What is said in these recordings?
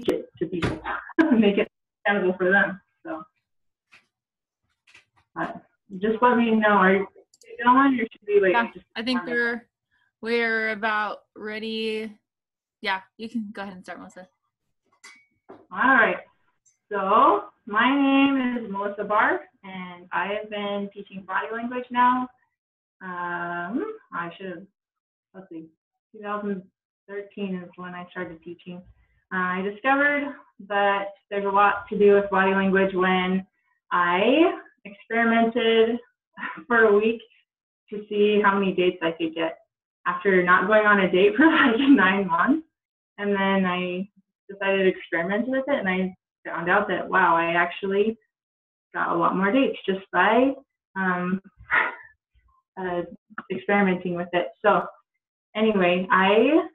it to people, make it understandable for them. So, uh, just let me know. Are you or should we wait? Yeah, I think we're we're about ready. Yeah, you can go ahead and start, Melissa. All right. So my name is Melissa Bahr, and I have been teaching body language now. Um, I should have, let's see, 2013 is when I started teaching. I discovered that there's a lot to do with body language when I experimented for a week to see how many dates I could get after not going on a date for like nine months. And then I decided to experiment with it and I found out that wow, I actually got a lot more dates just by um, uh, experimenting with it. So anyway, I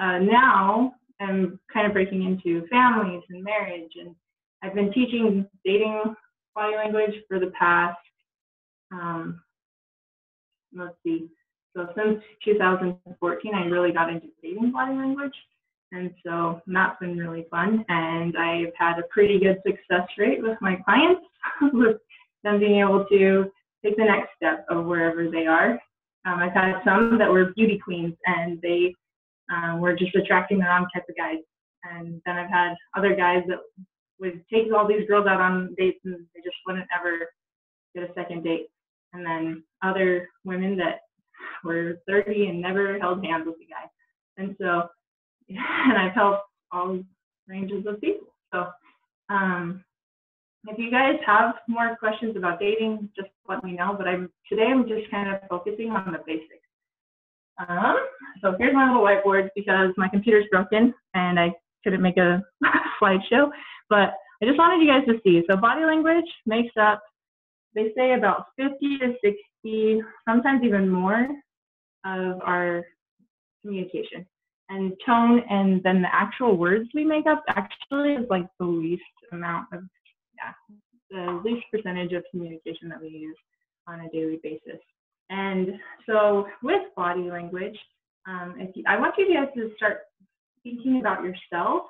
uh, now am kind of breaking into families and marriage, and I've been teaching dating body language for the past um, let's see, so since 2014, I really got into dating body language. And so that's been really fun. And I've had a pretty good success rate with my clients, with them being able to take the next step of wherever they are. Um, I've had some that were beauty queens and they um, were just attracting the wrong type of guys. And then I've had other guys that would take all these girls out on dates and they just wouldn't ever get a second date. And then other women that were 30 and never held hands with a guy. And so and I've helped all ranges of people. So um, if you guys have more questions about dating, just let me know. But I'm today I'm just kind of focusing on the basics. Um, so here's my little whiteboard because my computer's broken and I couldn't make a slideshow. But I just wanted you guys to see. So body language makes up, they say about 50 to 60, sometimes even more of our communication and tone and then the actual words we make up actually is like the least amount of yeah the least percentage of communication that we use on a daily basis and so with body language um, you, i want you guys to start thinking about yourself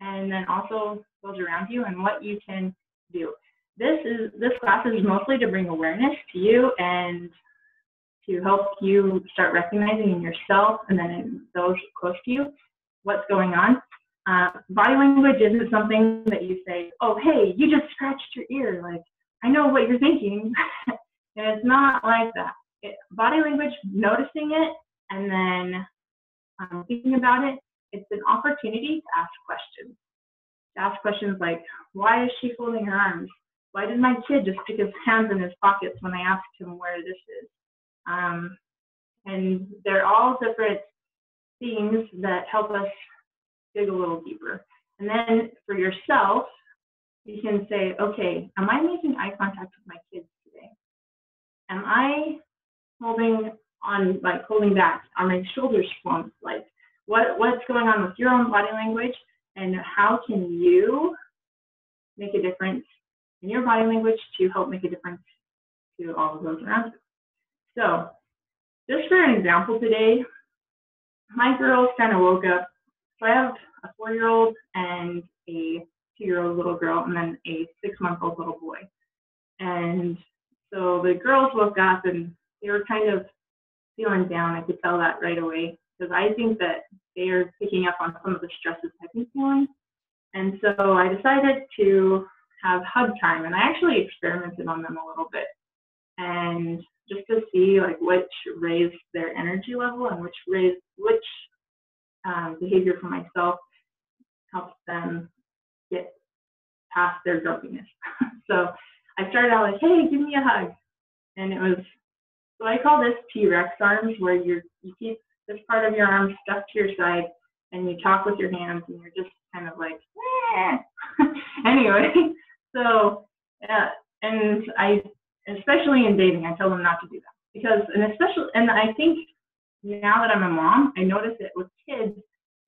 and then also those around you and what you can do this is this class is mostly to bring awareness to you and to help you start recognizing in yourself and then in those close to you what's going on. Uh, body language isn't something that you say, oh, hey, you just scratched your ear. Like, I know what you're thinking. and it's not like that. It, body language, noticing it and then um, thinking about it, it's an opportunity to ask questions. To ask questions like, why is she folding her arms? Why did my kid just stick his hands in his pockets when I asked him where this is? Um, and they're all different things that help us dig a little deeper. And then for yourself, you can say, okay, am I making eye contact with my kids today? Am I holding on, like holding back? Are my shoulders slumped? Like what, what's going on with your own body language? And how can you make a difference in your body language to help make a difference to all of those around you? So just for an example today, my girls kind of woke up. So I have a four-year-old and a two-year-old little girl and then a six-month-old little boy. And so the girls woke up and they were kind of feeling down. I could tell that right away because I think that they are picking up on some of the stresses I've been feeling. And so I decided to have hug time and I actually experimented on them a little bit. And just to see like which raised their energy level and which raised which um, behavior for myself helps them get past their grumpiness. so I started out like, hey, give me a hug. And it was, so I call this T-Rex arms where you're, you keep this part of your arm stuck to your side and you talk with your hands and you're just kind of like, eh. anyway, so, yeah, and I especially in dating, I tell them not to do that because, and especially, and I think now that I'm a mom, I notice it with kids,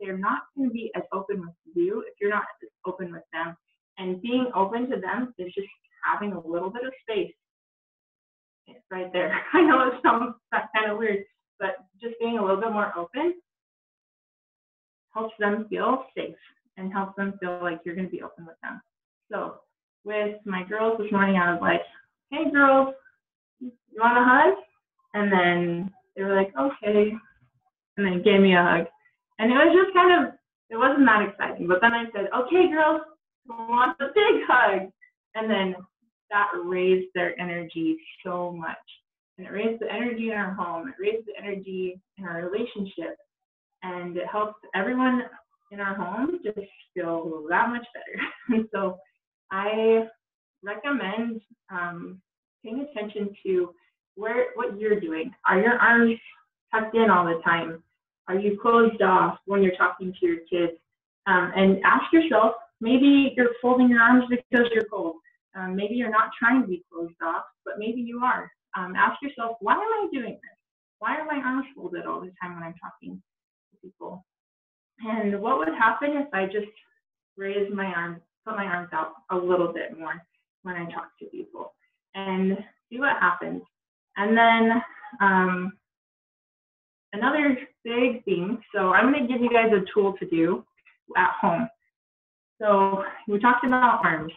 they're not going to be as open with you if you're not as open with them. And being open to them is just having a little bit of space. Right there. I know it sounds kind of weird, but just being a little bit more open helps them feel safe. and helps them feel like you're going to be open with them. So with my girls this morning, I was like, hey girls, you want a hug? And then they were like, okay. And then gave me a hug. And it was just kind of, it wasn't that exciting. But then I said, okay girls, who wants a big hug? And then that raised their energy so much. And it raised the energy in our home, it raised the energy in our relationship, and it helps everyone in our home just feel that much better. so I recommend um, paying attention to where what you're doing. Are your arms tucked in all the time? Are you closed off when you're talking to your kids? Um, and ask yourself, maybe you're folding your arms because you're cold. Um, maybe you're not trying to be closed off, but maybe you are. Um, ask yourself, why am I doing this? Why are my arms folded all the time when I'm talking to people? And what would happen if I just raised my arms, put my arms out a little bit more when I talk to people and see what happens. And then um, another big thing, so I'm going to give you guys a tool to do at home. So we talked about arms.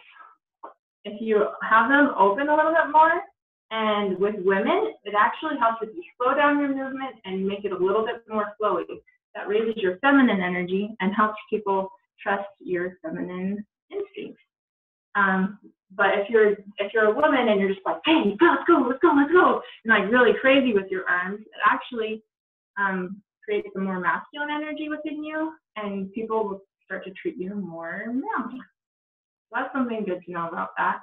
If you have them open a little bit more, and with women, it actually helps if you slow down your movement and make it a little bit more flowy. That raises your feminine energy and helps people trust your feminine instincts. Um, but if you're if you're a woman and you're just like, hey, let's go, let's go, let's go, and like really crazy with your arms, it actually um, creates a more masculine energy within you, and people will start to treat you more manly. That's something good to know about that.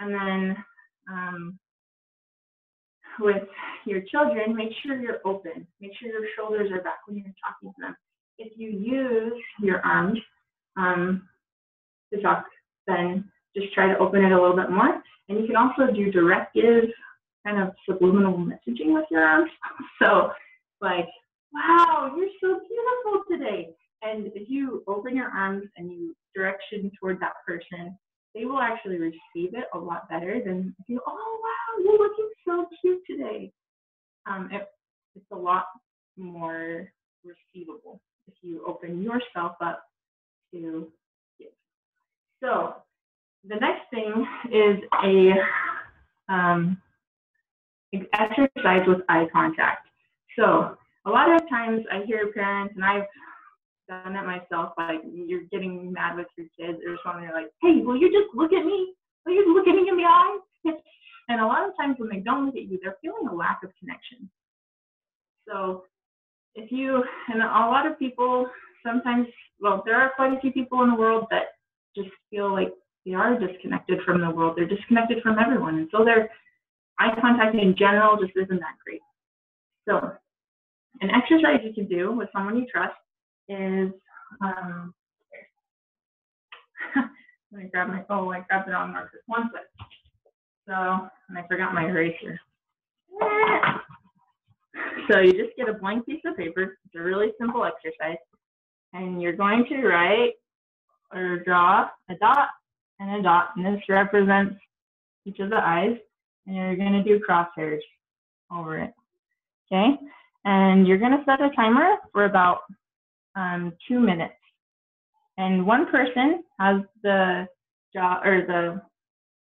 And then um, with your children, make sure you're open. Make sure your shoulders are back when you're talking to them. If you use your arms um, to talk, then just try to open it a little bit more. And you can also do directive kind of subliminal messaging with your arms. So like, wow, you're so beautiful today. And if you open your arms and you direction toward that person, they will actually receive it a lot better than if you, oh wow, you're looking so cute today. Um, it, it's a lot more receivable if you open yourself up to give. So the next thing is a um, exercise with eye contact. So a lot of times I hear parents, and I've done it myself, like you're getting mad with your kids or something, you're like, hey, will you just look at me? Will you look at me in the eye? and a lot of times when they don't look at you, they're feeling a lack of connection. So if you, and a lot of people sometimes, well, there are quite a few people in the world that just feel like they are disconnected from the world. They're disconnected from everyone. And so their eye contact in general just isn't that great. So an exercise you can do with someone you trust is, um, let me grab my, oh, I grabbed it on Marcus. One sec. So, and I forgot my eraser. So you just get a blank piece of paper. It's a really simple exercise. And you're going to write or draw a dot and a dot. And this represents each of the eyes. And you're going to do crosshairs over it. Okay? And you're going to set a timer for about um, two minutes. And one person has the job or the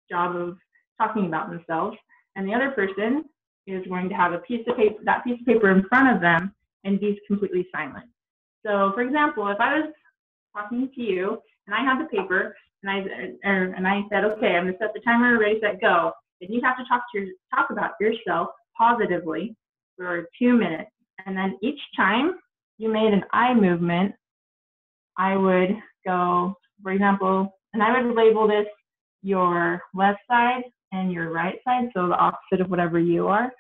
job of talking about themselves, and the other person is going to have a piece of paper, that piece of paper in front of them, and be completely silent. So, for example, if I was talking to you and I had the paper and I er, and I said, okay, I'm going to set the timer, ready, set, go, and you have to talk to your, talk about yourself positively for two minutes, and then each time you made an eye movement, I would go, for example, and I would label this your left side and your right side, so the opposite of whatever you are.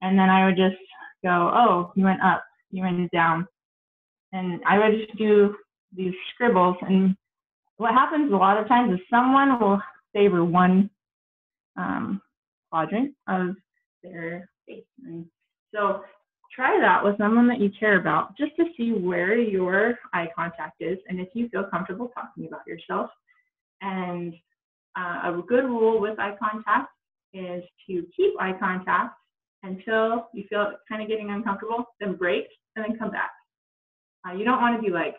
And then I would just go, oh, you went up, you went down. And I would just do these scribbles. And what happens a lot of times is someone will favor one um, quadrant of their face. And so try that with someone that you care about just to see where your eye contact is and if you feel comfortable talking about yourself. And uh, a good rule with eye contact is to keep eye contact until you feel kind of getting uncomfortable, then break and then come back. Uh, you don't want to be like,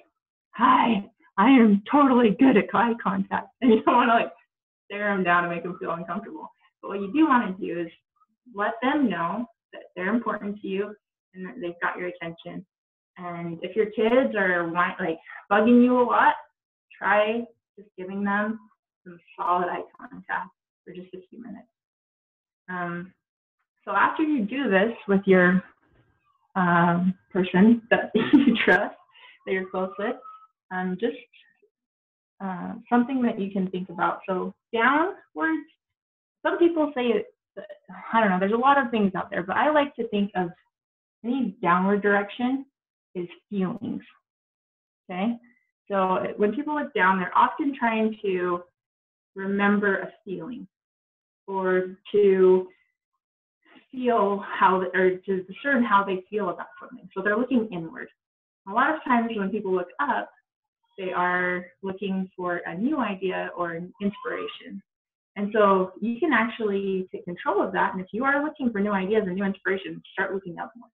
hi, I am totally good at eye contact. And you don't want to like stare them down and make them feel uncomfortable. But what you do want to do is let them know that they're important to you and that they've got your attention. And if your kids are like bugging you a lot, try just giving them some solid eye contact for just a few minutes. Um, so after you do this with your um, person that you trust, that you're close with, um, just uh, something that you can think about. So downwards, some people say it, I don't know, there's a lot of things out there, but I like to think of any downward direction is feelings. Okay? So when people look down, they're often trying to remember a feeling or to feel how, or to discern how they feel about something. So they're looking inward. A lot of times when people look up, they are looking for a new idea or an inspiration. And so you can actually take control of that. And if you are looking for new ideas and new inspiration, start looking up more.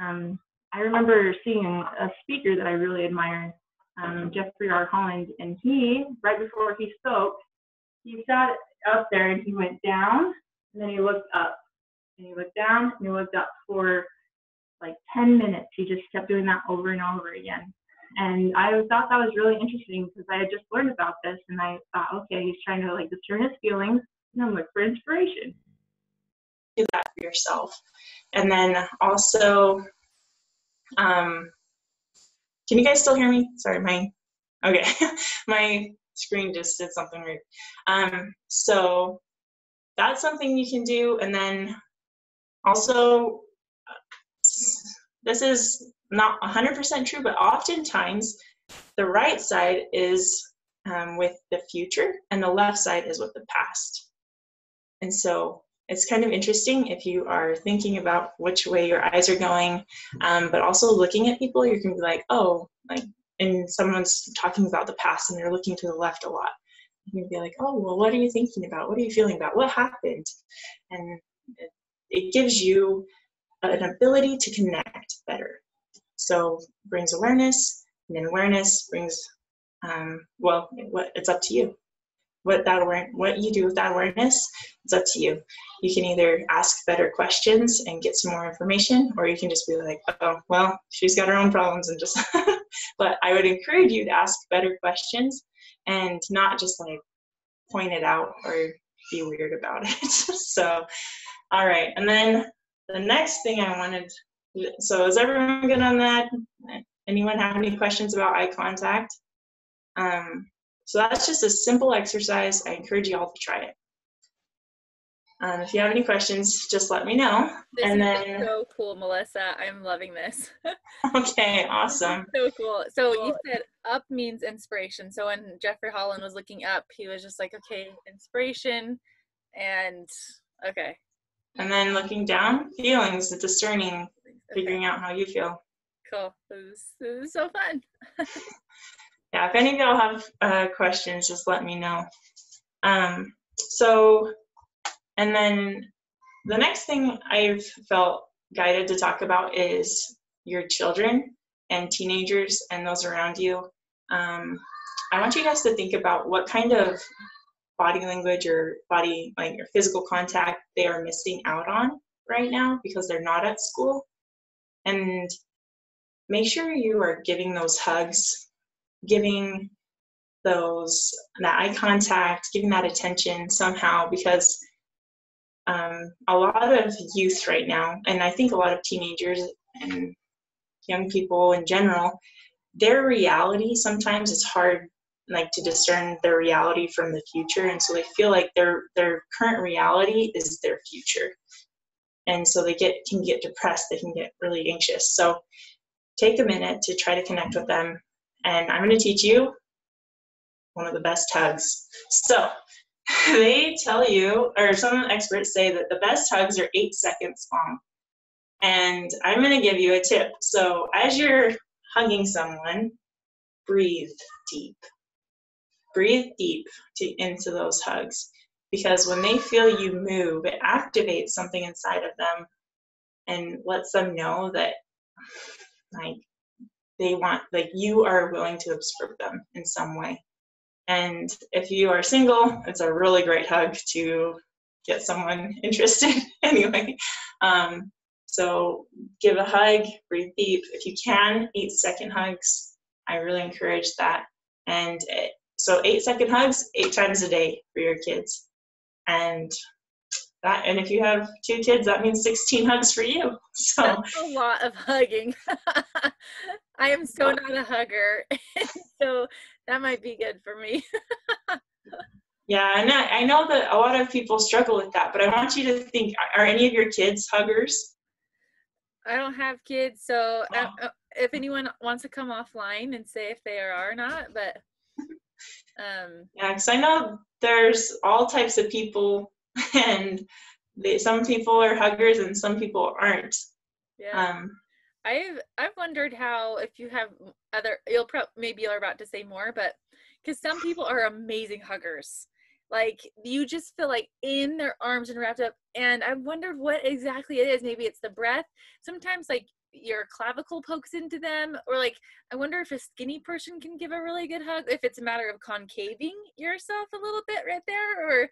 Um, I remember seeing a speaker that I really admire, um, Jeffrey R. Holland, and he, right before he spoke, he sat up there and he went down and then he looked up and he looked down and he looked up for like 10 minutes. He just kept doing that over and over again. And I thought that was really interesting because I had just learned about this and I thought, okay, he's trying to like discern his feelings and then look for inspiration. Do that for yourself. And then also, um, can you guys still hear me? Sorry, my, okay, my screen just did something weird. Um, so that's something you can do. And then also, this is not 100% true, but oftentimes the right side is um, with the future and the left side is with the past. And so it's kind of interesting if you are thinking about which way your eyes are going, um, but also looking at people, you can be like, oh, like, and someone's talking about the past and they're looking to the left a lot. You can be like, oh, well, what are you thinking about? What are you feeling about? What happened? And it, gives you an ability to connect better. So brings awareness, and then awareness brings, um, well, it's up to you. What that what you do with that awareness, it's up to you. You can either ask better questions and get some more information, or you can just be like, oh, well, she's got her own problems and just. but I would encourage you to ask better questions and not just like point it out or be weird about it. so, all right, and then the next thing I wanted so is everyone good on that? Anyone have any questions about eye contact? Um, so that's just a simple exercise. I encourage you all to try it. Um, if you have any questions, just let me know. This and then so cool, Melissa. I'm loving this. okay, awesome. so cool. So you said up means inspiration. So when Jeffrey Holland was looking up, he was just like, okay, inspiration, and okay. And then looking down, feelings, discerning, figuring out how you feel. Cool. It was so fun. yeah, if any of y'all have uh, questions, just let me know. Um, so, and then the next thing I've felt guided to talk about is your children and teenagers and those around you. Um, I want you guys to think about what kind of body language or body like or physical contact they are missing out on right now because they're not at school and make sure you are giving those hugs, giving those that eye contact, giving that attention somehow because um, a lot of youth right now, and I think a lot of teenagers and young people in general, their reality sometimes is hard like to discern their reality from the future and so they feel like their their current reality is their future. And so they get can get depressed they can get really anxious. So take a minute to try to connect with them and i'm going to teach you one of the best hugs. So they tell you or some experts say that the best hugs are eight seconds long. And i'm going to give you a tip. So as you're hugging someone breathe deep. Breathe deep to, into those hugs. Because when they feel you move, it activates something inside of them and lets them know that, like, they want like you are willing to absorb them in some way. And if you are single it's a really great hug to get someone interested anyway. Um, so give a hug breathe deep. If you can eight second hugs. I really encourage that. And it, so eight second hugs eight times a day for your kids. And that and if you have two kids that means 16 hugs for you. So That's a lot of hugging. I am so not a hugger, so that might be good for me. yeah and I, I know that a lot of people struggle with that but i want you to think are any of your kids huggers I don't have kids, so uh, Oh. uh, if anyone wants to come offline and say if they are or not, but um, yeah because i know there's all types of people and they, some people are huggers and some people aren't yeah. um, I've I've wondered how if you have other you'll pro maybe you're about to say more, but because some people are amazing huggers, like you just feel like in their arms and wrapped up. And I wondered what exactly it is. Maybe it's the breath. Sometimes like your clavicle pokes into them, or like I wonder if a skinny person can give a really good hug. If it's a matter of concaving yourself a little bit right there, or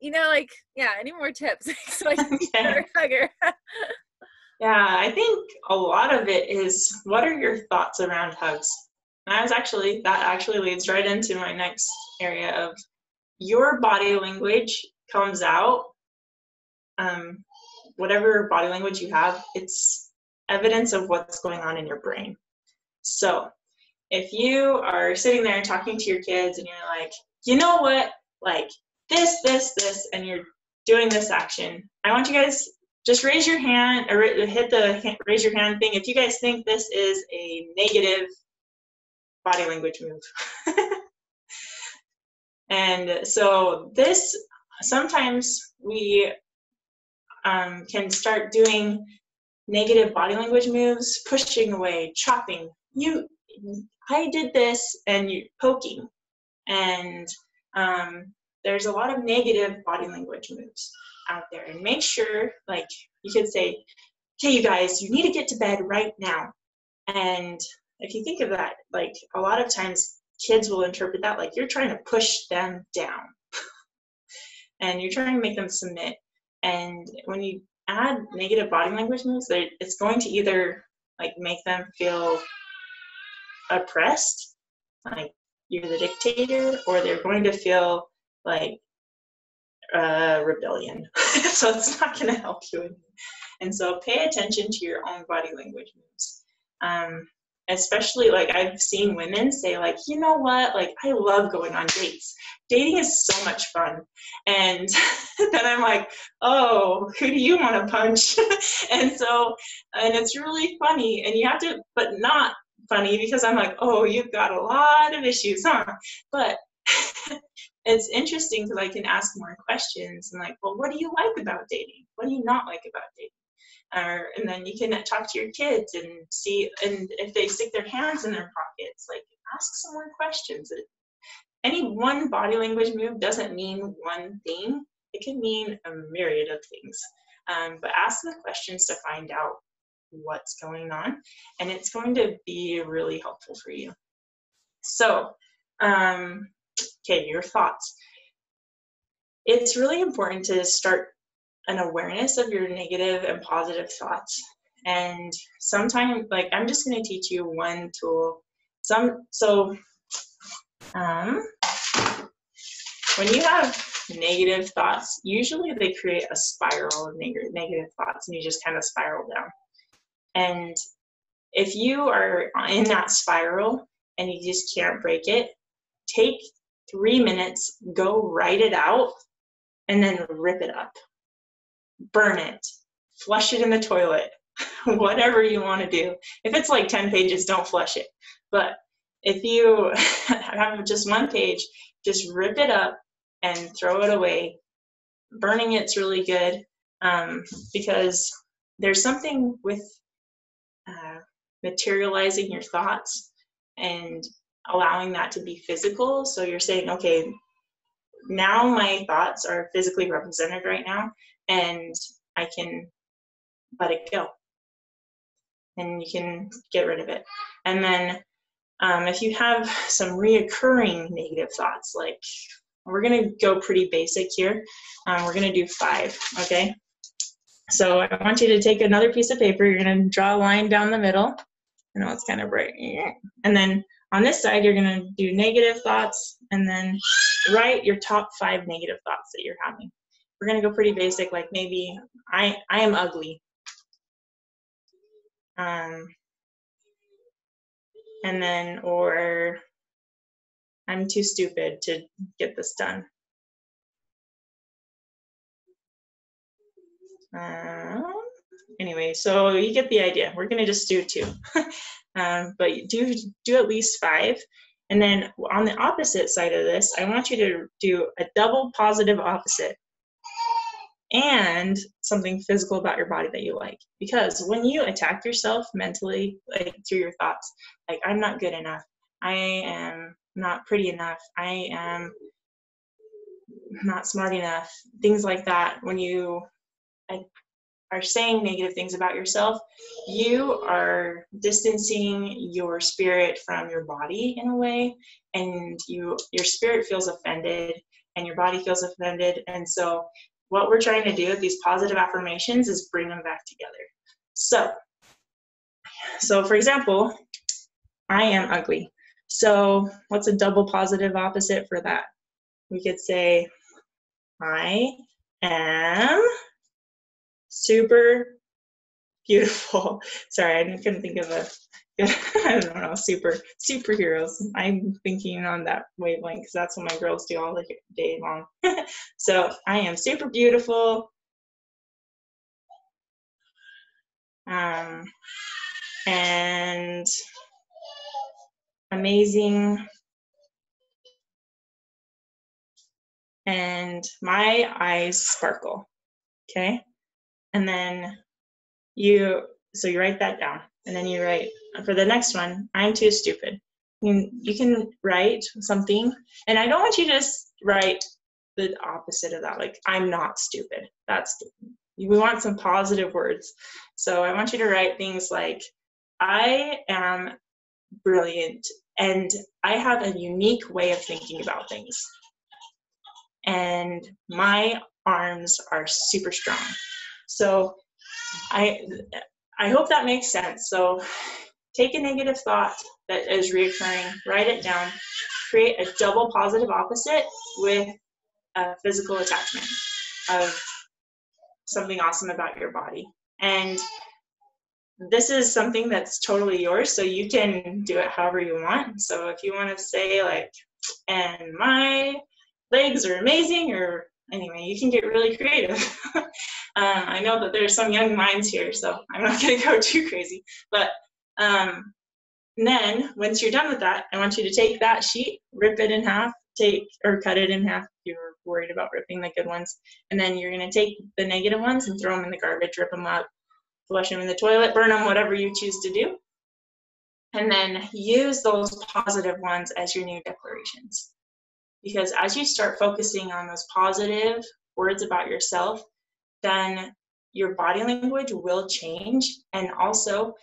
you know, like yeah, any more tips so I can be a better hugger. Yeah, I think a lot of it is what are your thoughts around hugs? And I was actually, that actually leads right into my next area of your body language comes out, um, whatever body language you have, it's evidence of what's going on in your brain. So if you are sitting there and talking to your kids and you're like, you know what, like this, this, this, and you're doing this action, I want you guys just raise your hand or hit the raise your hand thing if you guys think this is a negative body language move. and so this sometimes we um, can start doing negative body language moves, pushing away, chopping. You, I did this, and you poking, and um, there's a lot of negative body language moves out there and make sure like you could say okay you guys you need to get to bed right now. And if you think of that like a lot of times kids will interpret that like you're trying to push them down. And you're trying to make them submit. And when you add negative body language moves it's going to either like make them feel oppressed like you're the dictator or they're going to feel like uh, rebellion. so it's not going to help you. And so pay attention to your own body language moves. Um, especially like I've seen women say like, you know what, like I love going on dates. Dating is so much fun. And then I'm like, oh, who do you want to punch? and so, and it's really funny. And you have to, but not funny because I'm like, oh, you've got a lot of issues, huh? But it's interesting because I can ask more questions and like, well, what do you like about dating? What do you not like about dating? Or, and then you can talk to your kids and see, and if they stick their hands in their pockets, like ask some more questions. It, any one body language move doesn't mean one thing. It can mean a myriad of things. Um, but ask the questions to find out what's going on, and it's going to be really helpful for you. So, um, okay, your thoughts. It's really important to start an awareness of your negative and positive thoughts. And sometimes, like, I'm just going to teach you one tool. Some, so, um, when you have negative thoughts, usually they create a spiral of neg- negative thoughts and you just kind of spiral down. And if you are in that spiral and you just can't break it, take three minutes, go write it out, and then rip it up. Burn it, flush it in the toilet, whatever you want to do. If it's like 10 pages, don't flush it. But if you have just one page, just rip it up and throw it away. Burning it's really good um, because there's something with uh, materializing your thoughts and allowing that to be physical. So you're saying, okay, now my thoughts are physically represented right now, and I can let it go. and you can get rid of it. And then um, if you have some reoccurring negative thoughts, like we're going to go pretty basic here. Um, we're going to do five, okay? So I want you to take another piece of paper. You're going to draw a line down the middle. I know it's kind of bright. And then on this side, you're going to do negative thoughts and then write your top five negative thoughts that you're having. We're going to go pretty basic, like maybe I, I am ugly. Um, and then, or I'm too stupid to get this done. Um, anyway, so you get the idea. We're gonna just do two, um, but do do at least five. And then on the opposite side of this, I want you to do a double positive opposite and something physical about your body that you like. Because when you attack yourself mentally, like through your thoughts, like I'm not good enough, I am not pretty enough, I am not smart enough, things like that, when you are saying negative things about yourself, you are distancing your spirit from your body in a way, and you your spirit feels offended and your body feels offended. And so what we're trying to do with these positive affirmations is bring them back together. So, so for example, I am ugly. So what's a double positive opposite for that? We could say, I am super beautiful. Sorry, I couldn't think of a I don't know, super superheroes. I'm thinking on that wavelength because that's what my girls do all the day long. so I am super beautiful. Um, and amazing. And my eyes sparkle. Okay. And then you, so you write that down. And then you write for the next one, I'm too stupid. You, can write something, and I don't want you to just write the opposite of that, like I'm not stupid. That's stupid. We want some positive words. So I want you to write things like I am brilliant and I have a unique way of thinking about things. And my arms are super strong. So I I hope that makes sense. So take a negative thought that is reoccurring, write it down, create a double positive opposite with a physical attachment of something awesome about your body. And this is something that's totally yours, so you can do it however you want. So if you want to say like, and my legs are amazing, or anyway, you can get really creative. um, I know that there's some young minds here, so I'm not going to go too crazy. But um, then once you're done with that, I want you to take that sheet, rip it in half, take or cut it in half if you're worried about ripping the good ones, and then you're going to take the negative ones and throw them in the garbage, rip them up, flush them in the toilet, burn them, whatever you choose to do. And then use those positive ones as your new declarations. Because as you start focusing on those positive words about yourself, then your body language will change and also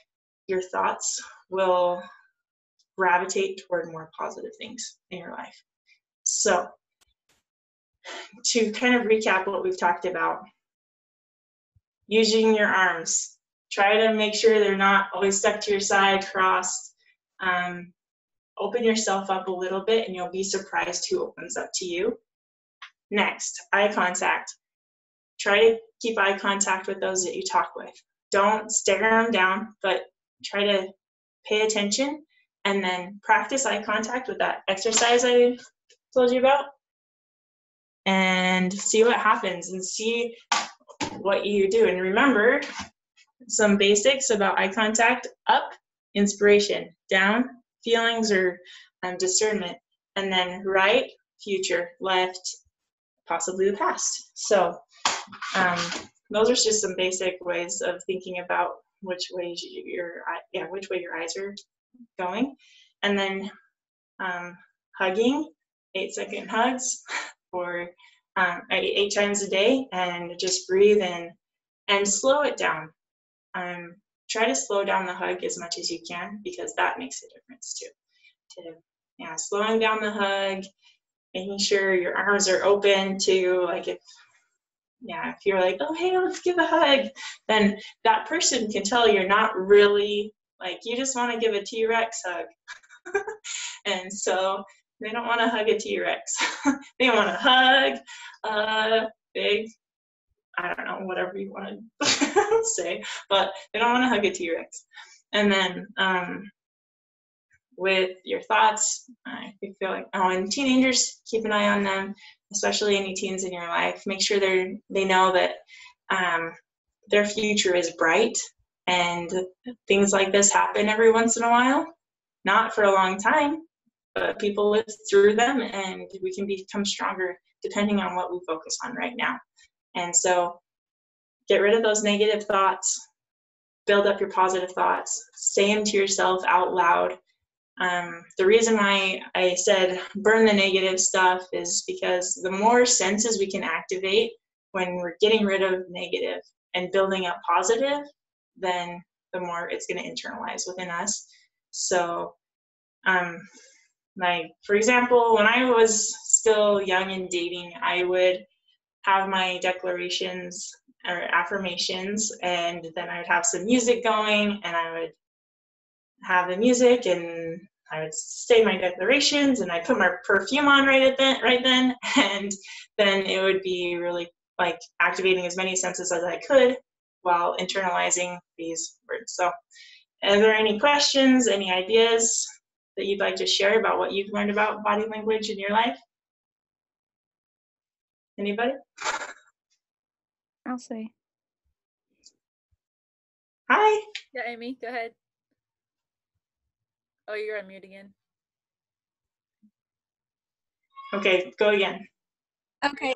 your thoughts will gravitate toward more positive things in your life. So, to kind of recap what we've talked about, using your arms, try to make sure they're not always stuck to your side, crossed. Um, open yourself up a little bit and you'll be surprised who opens up to you. Next, eye contact. Try to keep eye contact with those that you talk with. Don't stare them down, but try to pay attention and then practice eye contact with that exercise I told you about and see what happens and see what you do. And remember some basics about eye contact up, inspiration, down, feelings or um, discernment, and then right, future, left, possibly the past. So um, those are just some basic ways of thinking about which way your yeah which way your eyes are going, and then um, hugging, eight second hugs for um, eight times a day, and just breathe in and slow it down. Um, try to slow down the hug as much as you can because that makes a difference too. To yeah, slowing down the hug, making sure your arms are open to like if yeah, if you're like, oh hey, let's give a hug, then that person can tell you're not really like you just want to give a T-Rex hug. and so they don't want to hug a T-Rex. they want to hug a big, I don't know, whatever you want to say, but they don't want to hug a T-Rex. And then um, with your thoughts, I feel like, oh, and teenagers, keep an eye on them, especially any teens in your life. Make sure they're they know that um, their future is bright and things like this happen every once in a while. Not for a long time, but people live through them and we can become stronger depending on what we focus on right now. And so get rid of those negative thoughts, build up your positive thoughts, say them to yourself out loud. Um, the reason why I said burn the negative stuff is because the more senses we can activate when we're getting rid of negative and building up positive, then the more it's going to internalize within us. So um, like for example when i was still young and dating i would have my declarations or affirmations and then i would have some music going and i would have the music and i would say my declarations and i put my perfume on right at then right then and then it would be really like activating as many senses as i could while internalizing these words so are there any questions any ideas that you'd like to share about what you've learned about body language in your life? Anybody? I'll say. Hi. Yeah, Amy, go ahead. Oh, you're on mute again. Okay, go again. Okay.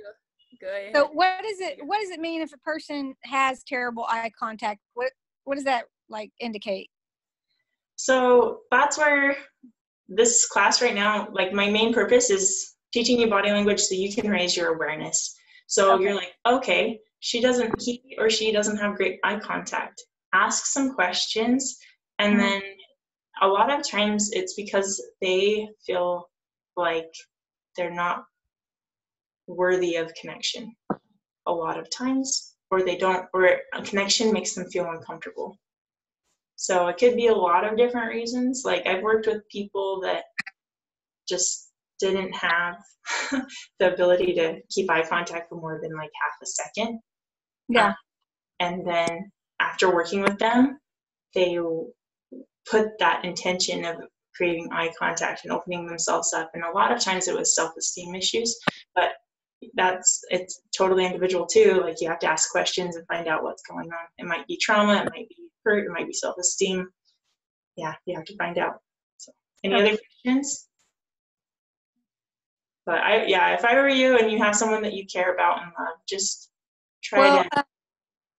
Go ahead. So what does it what does it mean if a person has terrible eye contact? What what does that like indicate? So that's where this class right now, like my main purpose is teaching you body language so you can raise your awareness. So okay. you're like, okay, she doesn't, he or she doesn't have great eye contact. Ask some questions, and mm-hmm. then a lot of times it's because they feel like they're not worthy of connection. A lot of times, or they don't, or a connection makes them feel uncomfortable. So it could be a lot of different reasons. Like I've worked with people that just didn't have the ability to keep eye contact for more than like half a second. Yeah. And then after working with them, they put that intention of creating eye contact and opening themselves up. And a lot of times it was self-esteem issues, but that's it's totally individual too. Like you have to ask questions and find out what's going on. It might be trauma, it might be hurt, it might be self-esteem. Yeah, you have to find out. So, any okay. other questions? But I, yeah, if I were you and you have someone that you care about and love, just try well, to. Uh,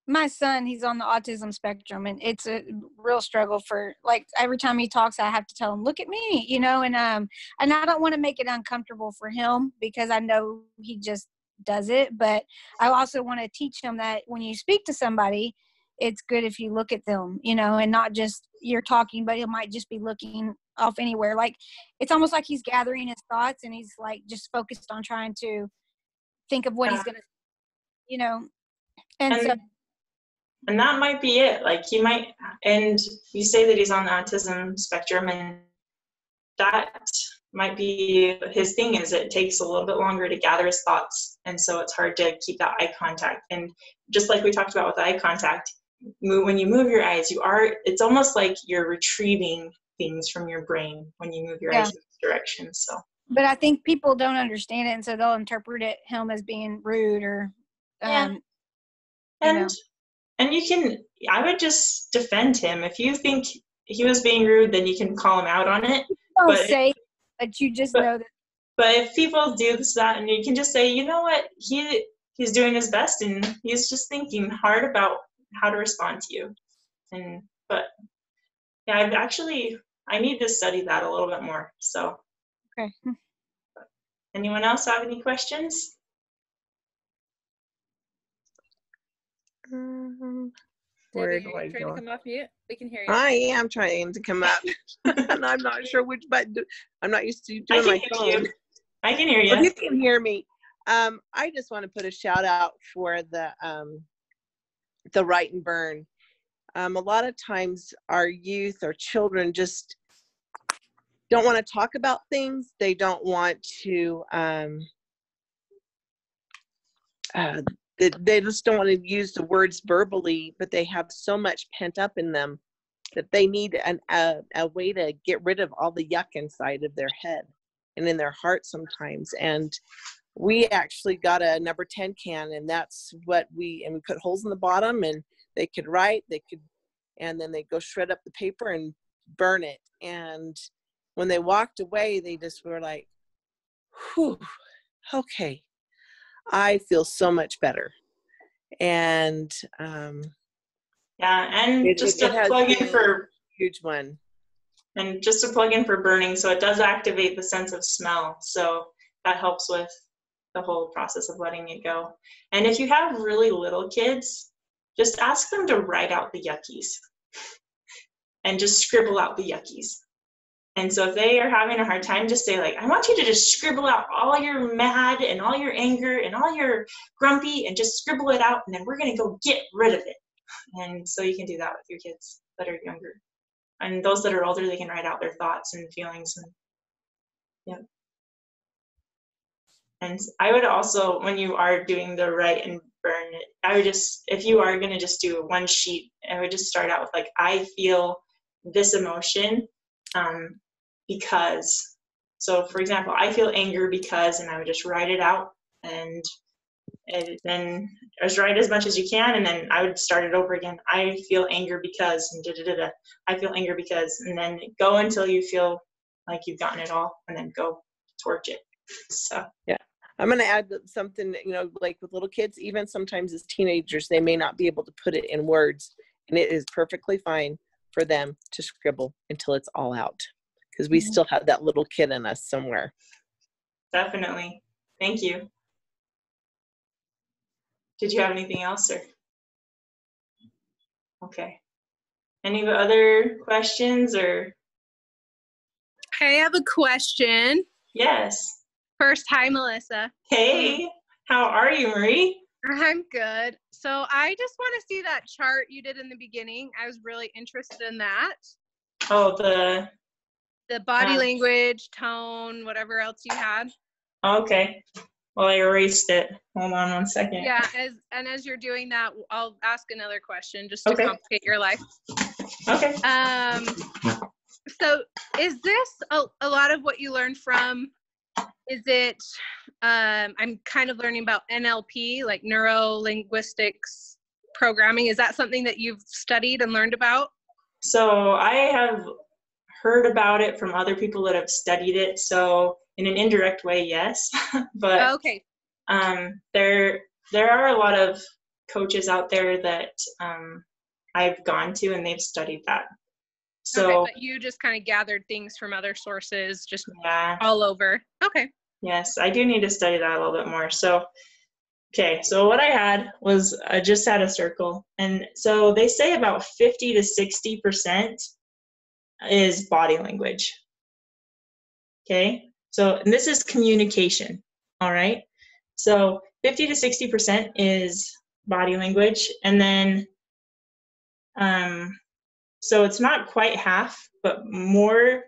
my son, he's on the autism spectrum, and it's a real struggle for like every time he talks, I have to tell him, "Look at me," you know, and um, and I don't want to make it uncomfortable for him because I know he just does it, but I also want to teach him that when you speak to somebody, it's good if you look at them, you know, and not just you're talking, but he might just be looking off anywhere. Like it's almost like he's gathering his thoughts and he's like just focused on trying to think of what yeah. he's gonna, you know, and, and so. And that might be it. Like he might, and you say that he's on the autism spectrum, and that might be his thing is it takes a little bit longer to gather his thoughts and so it's hard to keep that eye contact and just like we talked about with eye contact move, when you move your eyes, you are, it's almost like you're retrieving things from your brain when you move your yeah. eyes in this direction. So, but I think people don't understand it, and so they'll interpret it him as being rude or, um, yeah. and you know. And you can. I would just defend him if you think he was being rude. Then you can call him out on it. Don't but, say, but you just but, know that. But if people do this, that, and you can just say, you know what, he he's doing his best, and he's just thinking hard about how to respond to you. And but yeah, I've actually I need to study that a little bit more. So okay. Anyone else have any questions? Um, Debbie, Where do are I you trying go? to come off mute? We can hear you. I am trying to come up, and I'm not sure which button. to- I'm not used to I doing can my hear phone. you. I can hear Well, you. you can hear me. Um, I just want to put a shout out for the um, the write and burn. Um, a lot of times, our youth or children just don't want to talk about things. They don't want to. Um, uh, they, they just don't want to use the words verbally, but they have so much pent up in them that they need an, a, a way to get rid of all the yuck inside of their head and in their heart sometimes. And we actually got a number 10 can and that's what we, and we put holes in the bottom and they could write, they could, and then they go shred up the paper and burn it. And when they walked away, they just were like, whew, okay, I feel so much better. And um, Yeah, and It- just it- it to plug in for huge one. and just to plug in for burning, so it does activate the sense of smell. So that helps with the whole process of letting it go. And if you have really little kids, just ask them to write out the yuckies and just scribble out the yuckies. And so if they are having a hard time, just say like, I want you to just scribble out all your mad and all your anger and all your grumpy and just scribble it out and then we're gonna go get rid of it. And so you can do that with your kids that are younger and those that are older they can write out their thoughts and feelings and yeah and i would also when you are doing the write and burn i would just if you are going to just do one sheet i would just start out with like i feel this emotion um, because so for example i feel anger because and i would just write it out and and then write as much as you can and then i would start it over again i feel anger because and da da da da I feel anger because, and then go until you feel like you've gotten it all, and then go torch it. So yeah, I'm going to add something, you know, like with little kids, even sometimes as teenagers, they may not be able to put it in words. And it is perfectly fine for them to scribble until it's all out because we Mhm. still have that little kid in us somewhere. definitely, thank you. Did you have anything else, sir? Okay. Any other questions or I have a question. yes? First, hi, Melissa. Hey, how are you, Marie? I'm good. So I just want to see that chart you did in the beginning. I was really interested in that. Oh, the The body Ah. language, tone, whatever else you had. okay. Well, I erased it. Hold on one second. Yeah, as and as you're doing that, I'll ask another question just to Okay. complicate your life. Okay. Um, so is this a, a lot of what you learned from? Is it? Um, I'm kind of learning about NLP, like neuro linguistics programming. Is that something that you've studied and learned about? So I have heard about it from other people that have studied it. So in an indirect way, yes. but okay, um, there there are a lot of coaches out there that um, I've gone to and they've studied that. So okay, but you just kind of gathered things from other sources, just yeah, all over. Okay. yes, I do need to study that a little bit more. So okay, so what I had was I just had a circle, and so they say about fifty to sixty percent is body language. Okay, so this is communication. All right, so 50 to 60 percent is body language, and then um, so it's not quite half, but more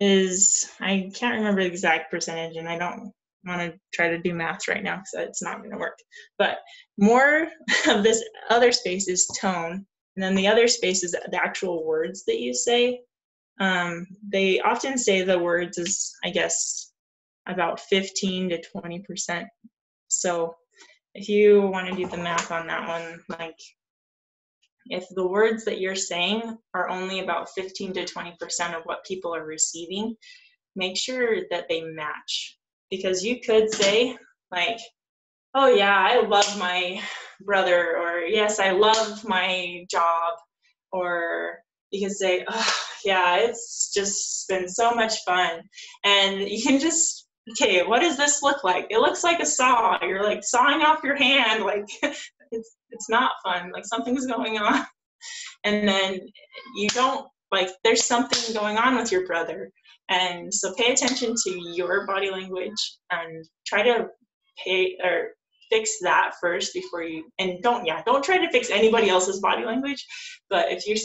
is I can't remember the exact percentage, and I don't want to try to do math right now because it's not going to work. But more of this other space is tone, and then the other space is the actual words that you say. Um, they often say the words is, I guess, about 15 to 20 percent. So if you want to do the math on that one, like if the words that you're saying are only about 15 to 20 percent of what people are receiving, make sure that they match because you could say like oh yeah i love my brother or yes i love my job or you can say oh yeah it's just been so much fun. And you can just okay what does this look like? It looks like a saw. You're like sawing off your hand like it's it's not fun. Like something's going on, and then you don't like there's something going on with your brother, and so pay attention to your body language and try to pay or fix that first before you and don't yeah don't try to fix anybody else's body language but if you're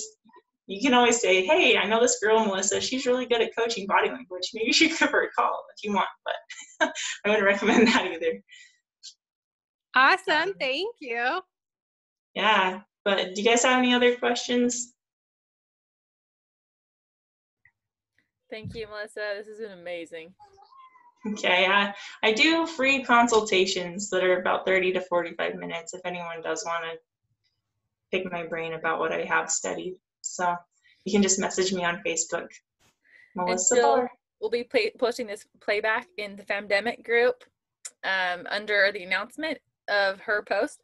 you can always say hey i know this girl melissa she's really good at coaching body language maybe you should give her a call if you want but i wouldn't recommend that either Awesome. Um, thank you. yeah but do you guys have any other questions Thank you, Melissa. This has been amazing. Okay I, I do free consultations that are about 30 to 45 minutes if anyone does want to pick my brain about what i have studied so you can just message me on facebook melissa Bahr. We'll be play- posting this playback in the Famdemic group um, under the announcement of her post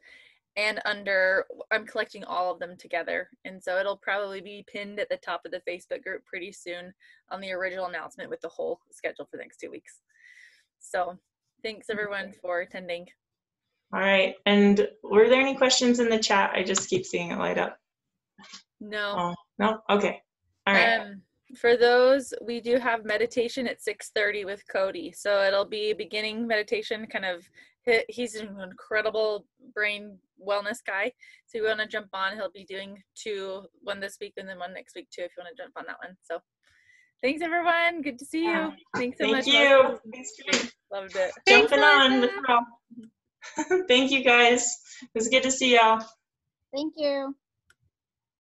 and under I'm collecting all of them together. And so it'll probably be pinned at the top of the Facebook group pretty soon on the original announcement with the whole schedule for the next two weeks. So thanks everyone for attending. All right. And were there any questions in the chat? I just keep seeing it light up. No. Oh, no? Okay. All right. Um, for those, we do have meditation at 6:30 with Cody. So it'll be beginning meditation. Kind of, he's an incredible brain wellness guy. So you want to jump on, he'll be doing two, one this week and then one next week too. If you want to jump on that one. So thanks everyone. Good to see you. Yeah. Thanks so much. Thank much. you. Thanks for Loved it. Thanks, jumping on the Melissa. call. Thank you guys. It was good to see y'all. Thank you.